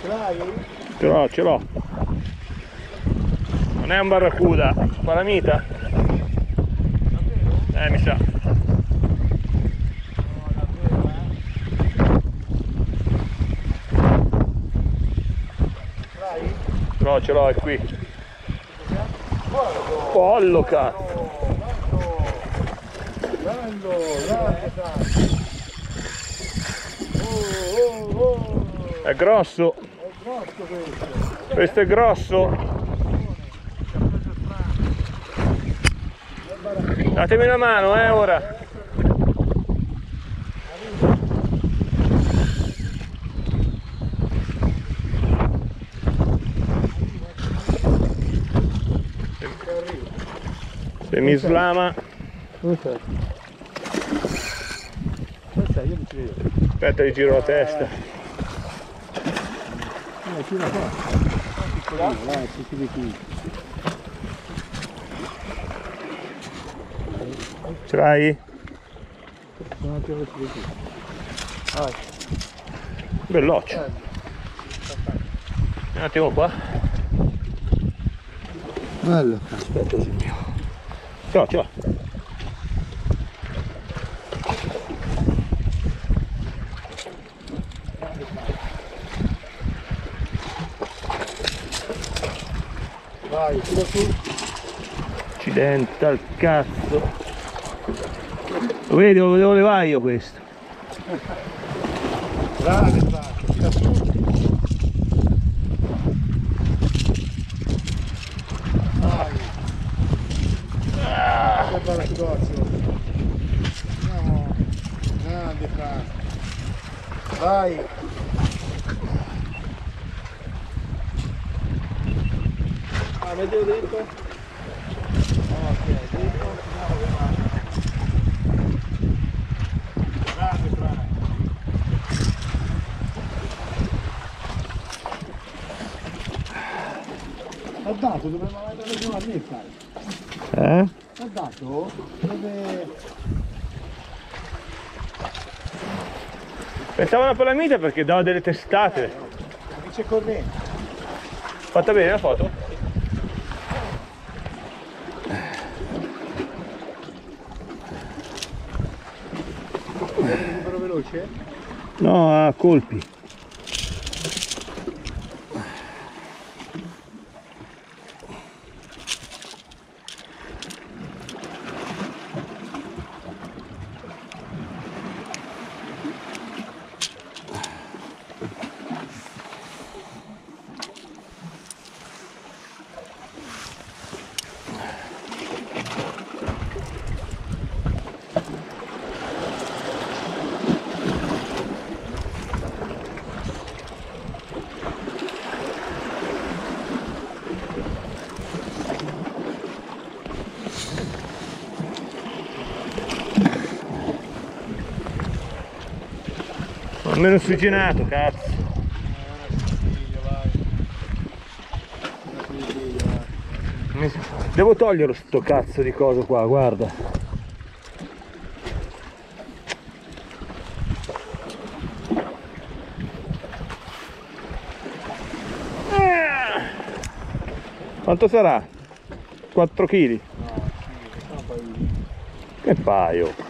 Ce l'hai? Ce l'ho, ce l'ho. Non è un barracuda, palamita? Eh, mi sa. L'hai? Ce l'ho, è qui. Pollo, cazzo. Bello, grande dai. È grosso. Questo. È grosso. Datemi una mano, eh, ora. Se mi slama, sei? Io non ci vedo. aspetta gli giro la testa. Eh, tira qua. Piccolino, dai, si chiude qui. Ce l'hai? Attimo si chiude qui. Vai. Belloccio. Un attimo qua. Bello. Aspetta, signor. Ce l'ho, Vai, tira su. Accidente al cazzo. Lo vedi, lo devo levare io questo. Grande braccio, tira su. Vai. Che bella situazione. Andiamo. Grande Franco. Vai. Vedevo dentro? Ok, dentro. Grande Franco. Ha dato avete ragione a me fai? Eh? Ha dato dove... Pensavo una palamita perché dava delle testate. Dice corrente. Fatta bene la foto? Recupero veloce? No, a colpi. Almeno ossigenato, cazzo. Devo togliere sto cazzo di coso qua, guarda. Quanto sarà? 4 kg? Che paio?